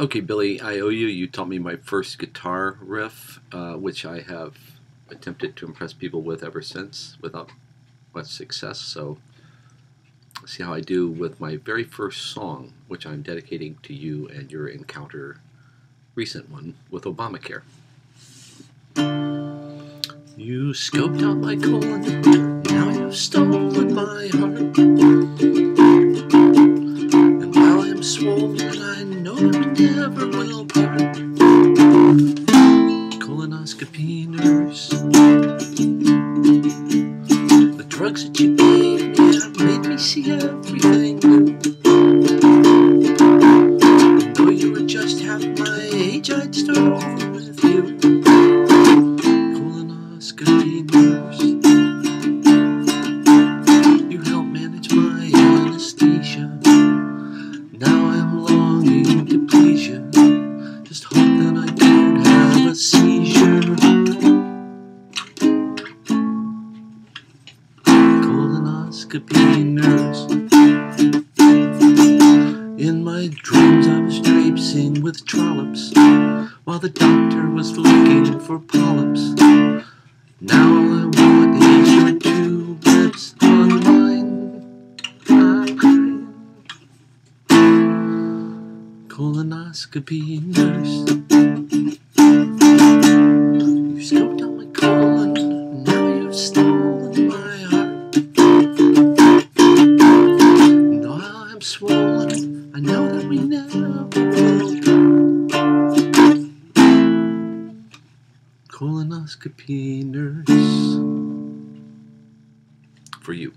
Okay, Billy, I owe you. You taught me my first guitar riff, uh, which I have attempted to impress people with ever since without much success. So, see how I do with my very first song, which I'm dedicating to you and your encounter, recent one, with Obamacare. You scoped out my colon, now you've stolen my heart. And while I'm swollen, I know you never will part. Colonoscopy nurse. The drugs that you gave me have made me see everything new. Though you were just half my age, I'd start over with you. Just hope that I don't have a seizure. Colonoscopy nurse. In my dreams, I was traipsing with trollops while the doctor was looking for polyps. Now Colonoscopy nurse. You scoped out my colon, now you've stolen my heart. Now I'm swollen, I know that we never will. Colonoscopy nurse. For you.